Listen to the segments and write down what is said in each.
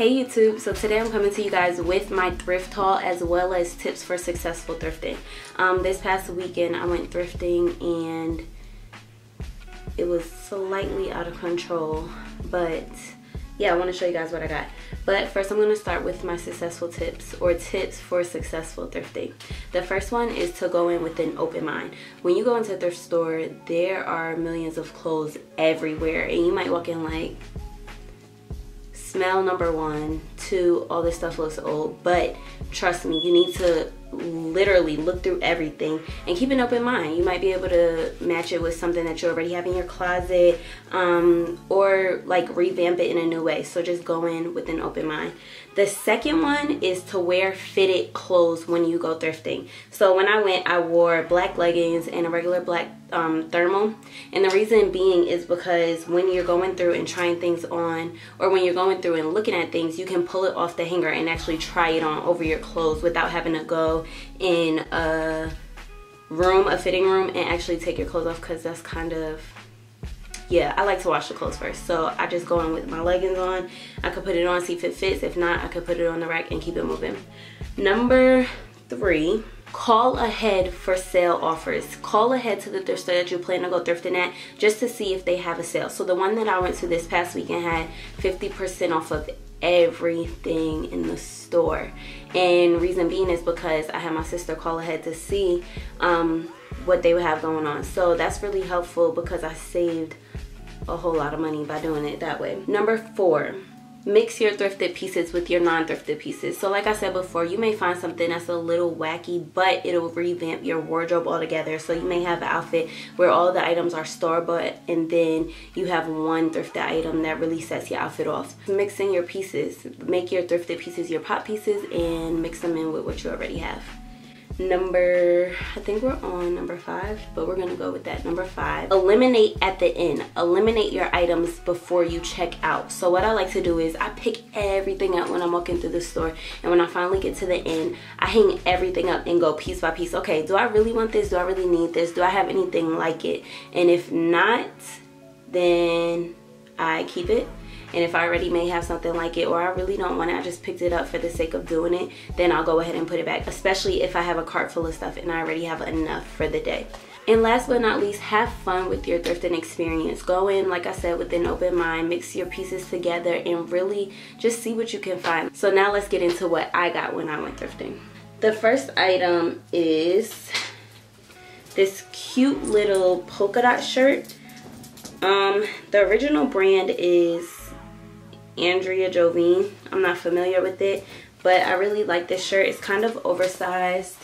Hey YouTube, so today I'm coming to you guys with my thrift haul as well as tips for successful thrifting. Um, this past weekend I went thrifting and it was slightly out of control, but yeah, I want to show you guys what I got. But first I'm going to start with my successful tips or tips for successful thrifting. The first one is to go in with an open mind. When you go into a thrift store, there are millions of clothes everywhere and you might walk in like, smell number one, two, all this stuff looks old, but trust me, you need to literally look through everything and keep an open mind. You might be able to match it with something that you already have in your closet um, or like revamp it in a new way. So just go in with an open mind. The second one is to wear fitted clothes when you go thrifting. So when I went, I wore black leggings and a regular black um, thermal. And the reason being is because when you're going through and trying things on or when you're going through and looking at things, you can pull it off the hanger and actually try it on over your clothes without having to go in a room, a fitting room and actually take your clothes off because that's kind of yeah, I like to wash the clothes first. So I just go in with my leggings on. I could put it on, see if it fits. If not, I could put it on the rack and keep it moving. Number three, call ahead for sale offers. Call ahead to the thrift store that you plan to go thrifting at just to see if they have a sale. So the one that I went to this past weekend had 50% off of everything in the store. And reason being is because I had my sister call ahead to see um, what they would have going on. So that's really helpful because I saved a whole lot of money by doing it that way. Number four, mix your thrifted pieces with your non-thrifted pieces. So like I said before, you may find something that's a little wacky, but it'll revamp your wardrobe altogether. So you may have an outfit where all the items are store-bought and then you have one thrifted item that really sets your outfit off. Mixing your pieces. Make your thrifted pieces your pop pieces and mix them in with what you already have number i think we're on number five but we're gonna go with that. Number five eliminate at the end. Eliminate your items before you check out. So what i like to do is i pick everything up when i'm walking through the store and when i finally get to the end i hang everything up and go piece by piece. Okay do i really want this? Do i really need this? Do i have anything like it? And if not then i keep it and if I already may have something like it or I really don't want it, I just picked it up for the sake of doing it, then I'll go ahead and put it back, especially if I have a cart full of stuff and I already have enough for the day. And last but not least, have fun with your thrifting experience. Go in, like I said, with an open mind, mix your pieces together and really just see what you can find. So now let's get into what I got when I went thrifting. The first item is this cute little polka dot shirt. Um, the original brand is Andrea Jovine. I'm not familiar with it, but I really like this shirt. It's kind of oversized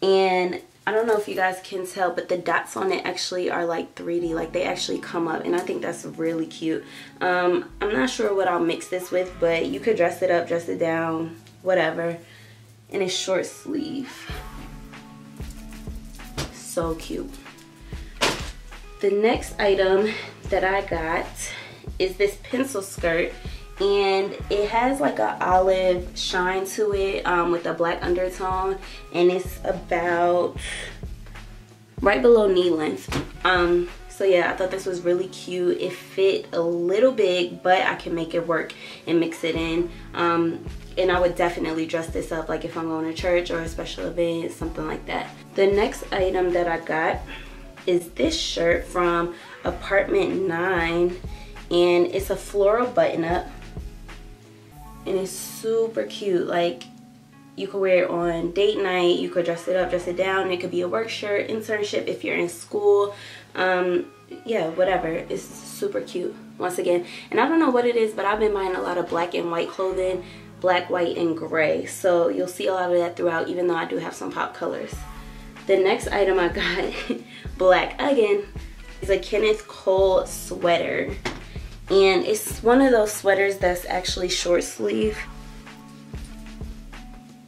and I don't know if you guys can tell, but the dots on it actually are like 3D, like they actually come up and I think that's really cute. Um, I'm not sure what I'll mix this with, but you could dress it up, dress it down, whatever. And it's short sleeve. So cute. The next item that I got is this pencil skirt and it has like a olive shine to it um, with a black undertone. And it's about right below knee length. Um, so yeah I thought this was really cute. It fit a little big but I can make it work and mix it in. Um, and I would definitely dress this up like if I'm going to church or a special event something like that. The next item that I got is this shirt from apartment 9 and it's a floral button up and it's super cute. Like you could wear it on date night you could dress it up dress it down. It could be a work shirt internship if you're in school. Um yeah whatever. It's super cute once again. And i don't know what it is but i've been buying a lot of black and white clothing black white and gray. So you'll see a lot of that throughout even though i do have some pop colors. The next item i got black again is a kenneth cole sweater and it's one of those sweaters that's actually short sleeve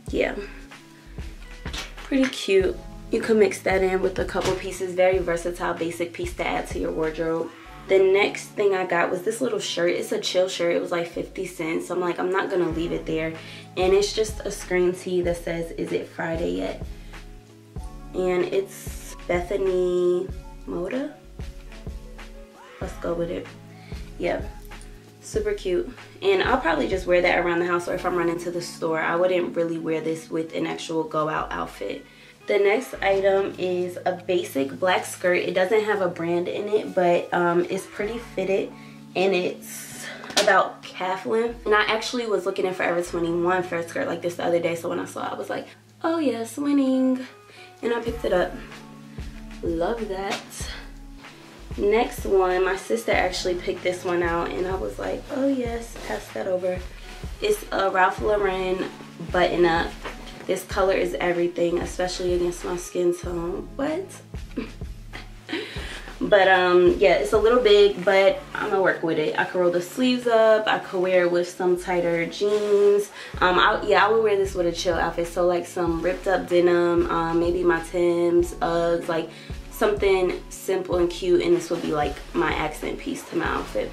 yeah pretty cute you can mix that in with a couple pieces very versatile basic piece to add to your wardrobe the next thing I got was this little shirt. It's a chill shirt. It was like 50 cents. So I'm like, I'm not going to leave it there. And it's just a screen tee that says, is it Friday yet? And it's Bethany Mota. Let's go with it yeah super cute. And I'll probably just wear that around the house or if I'm running to the store I wouldn't really wear this with an actual go out outfit. The next item is a basic black skirt. It doesn't have a brand in it but um, it's pretty fitted and it's about calf length. And I actually was looking at Forever 21 for a skirt like this the other day so when I saw it I was like oh yes winning. And I picked it up. Love that next one my sister actually picked this one out and i was like oh yes pass that over. It's a ralph lauren button up. This color is everything especially against my skin tone. What? But um yeah it's a little big but i'm gonna work with it. I could roll the sleeves up. I could wear it with some tighter jeans. Um I, yeah i would wear this with a chill outfit. So like some ripped up denim um maybe my tims uggs like something simple and cute and this would be like my accent piece to my outfit.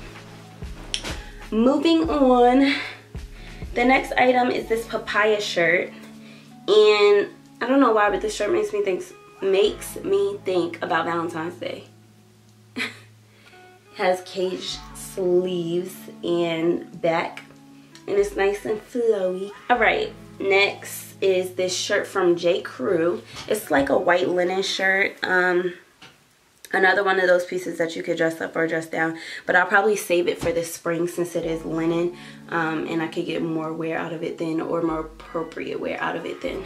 Moving on, the next item is this papaya shirt and I don't know why but this shirt makes me think makes me think about Valentine's Day. has cage sleeves and back and it's nice and flowy. All right, next is this shirt from J. Crew. It's like a white linen shirt. Um, another one of those pieces that you could dress up or dress down. But I'll probably save it for the spring since it is linen. Um, and I could get more wear out of it then or more appropriate wear out of it then.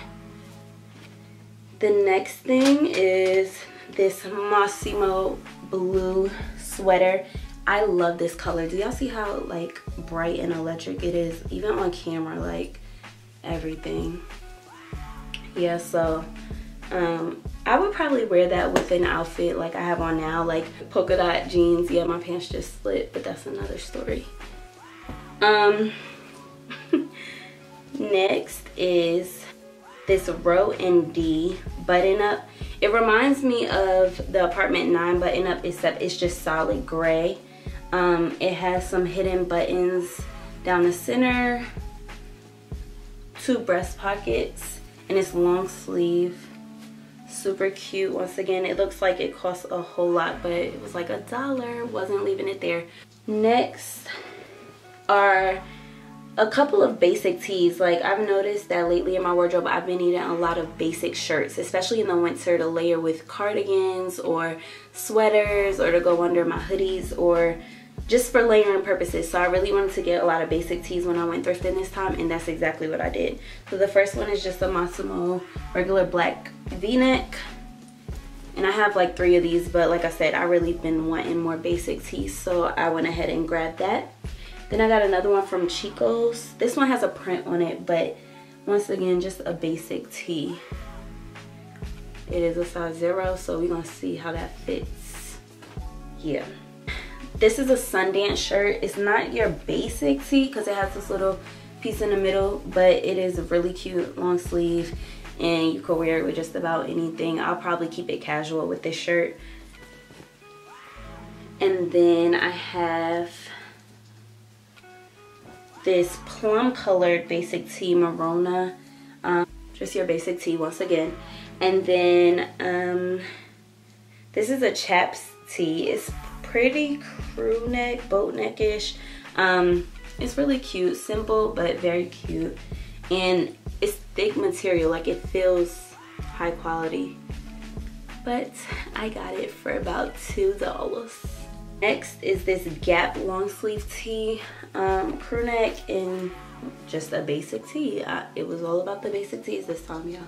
The next thing is this Mossimo blue sweater. I love this color. Do y'all see how like bright and electric it is? Even on camera, like everything yeah so um, I would probably wear that with an outfit like I have on now like polka dot jeans. Yeah my pants just split but that's another story. Um next is this Row and D button up. It reminds me of the apartment 9 button up except it's just solid gray. Um, it has some hidden buttons down the center two breast pockets and it's long sleeve. Super cute. Once again it looks like it costs a whole lot but it was like a dollar. Wasn't leaving it there. Next are a couple of basic tees. Like I've noticed that lately in my wardrobe I've been needing a lot of basic shirts especially in the winter to layer with cardigans or sweaters or to go under my hoodies or just for layering purposes. So I really wanted to get a lot of basic tees when I went thrifting this time and that's exactly what I did. So the first one is just a Mossimo regular black v-neck. And I have like three of these, but like I said, I really been wanting more basic tees. So I went ahead and grabbed that. Then I got another one from Chico's. This one has a print on it, but once again, just a basic tee. It is a size zero, so we're gonna see how that fits. Yeah. This is a Sundance shirt. It's not your basic tee because it has this little piece in the middle, but it is a really cute, long sleeve, and you could wear it with just about anything. I'll probably keep it casual with this shirt. And then I have this plum colored basic tee Merona. Um, just your basic tee once again. And then um, this is a chaps tee. It's pretty crew neck, boat neckish. Um, it's really cute, simple but very cute. And it's thick material, like it feels high quality. But I got it for about $2. Next is this Gap long sleeve tee, um, crew neck and just a basic tee. I, it was all about the basic tees this time, y'all.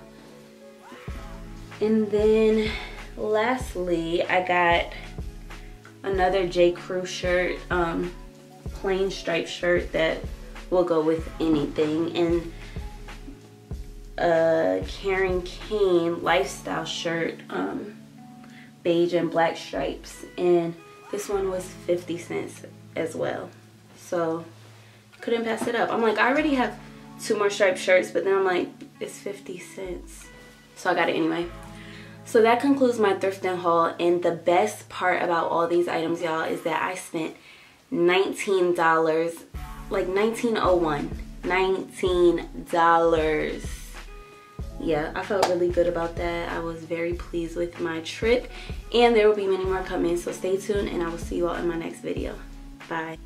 And then lastly, I got another J. Crew shirt, um, plain striped shirt that will go with anything. And a Karen Kane lifestyle shirt, um, beige and black stripes. And this one was 50 cents as well. So couldn't pass it up. I'm like, I already have two more striped shirts, but then I'm like, it's 50 cents. So I got it anyway. So that concludes my thrifting haul and the best part about all these items y'all is that I spent $19 like 1901 $19 yeah I felt really good about that. I was very pleased with my trip and there will be many more coming so stay tuned and I will see you all in my next video. Bye